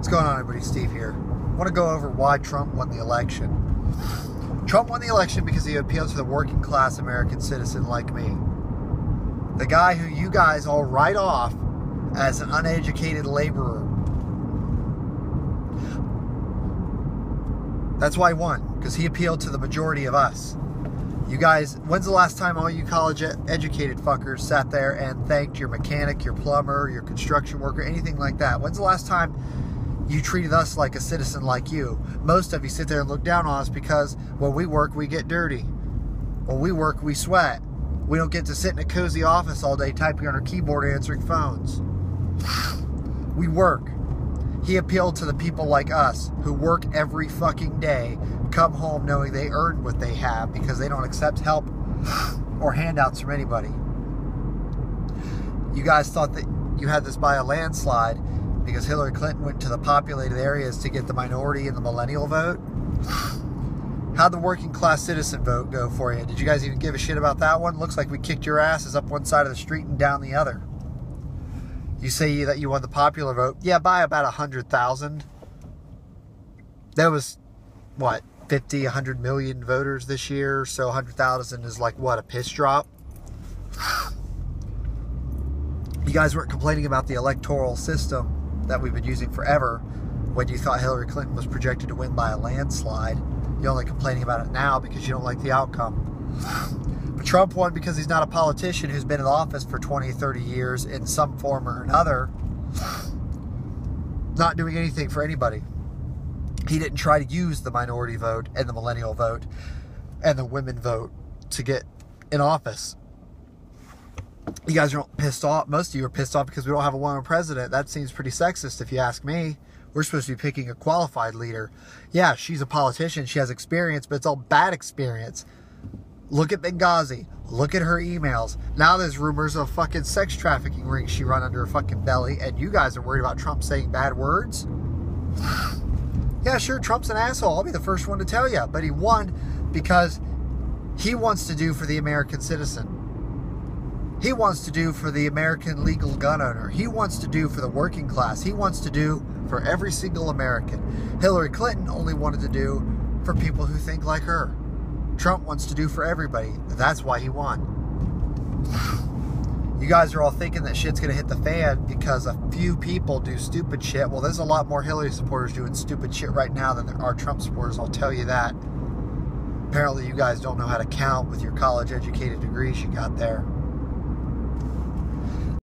What's going on, everybody? Steve here. I want to go over why Trump won the election. Trump won the election because he appealed to the working class American citizen like me. The guy who you guys all write off as an uneducated laborer. That's why he won, because he appealed to the majority of us. You guys, when's the last time all you college educated fuckers sat there and thanked your mechanic, your plumber, your construction worker, anything like that? When's the last time you treated us like a citizen like you? Most of you sit there and look down on us because when we work, we get dirty. When we work, we sweat. We don't get to sit in a cozy office all day typing on our keyboard answering phones. We work. He appealed to the people like us who work every fucking day, come home knowing they earned what they have because they don't accept help or handouts from anybody. You guys thought that you had this by a landslide because Hillary Clinton went to the populated areas to get the minority and the millennial vote. How'd the working class citizen vote go for you? Did you guys even give a shit about that one? Looks like we kicked your asses up one side of the street and down the other. You say that you won the popular vote. Yeah, by about 100,000. That was, what, 50, 100 million voters this year. So 100,000 is like, what, a piss drop? You guys weren't complaining about the electoral system that we've been using forever when you thought Hillary Clinton was projected to win by a landslide. You're only complaining about it now because you don't like the outcome. But Trump won because he's not a politician who's been in office for 20, 30 years in some form or another, not doing anything for anybody. He didn't try to use the minority vote and the millennial vote and the women vote to get in office. You guys are pissed off. Most of you are pissed off because we don't have a woman president. That seems pretty sexist if you ask me. We're supposed to be picking a qualified leader. Yeah, she's a politician. She has experience, but it's all bad experience. Look at Benghazi. Look at her emails. Now there's rumors of fucking sex trafficking rings she run under her fucking belly, and you guys are worried about Trump saying bad words? Yeah, sure, Trump's an asshole. I'll be the first one to tell you. But he won because he wants to do for the American citizen. He wants to do for the American legal gun owner. He wants to do for the working class. He wants to do for every single American. Hillary Clinton only wanted to do for people who think like her. Trump wants to do for everybody. That's why he won. You guys are all thinking that shit's going to hit the fan because a few people do stupid shit. Well, there's a lot more Hillary supporters doing stupid shit right now than there are Trump supporters, I'll tell you that. Apparently, you guys don't know how to count with your college educated degrees you got there.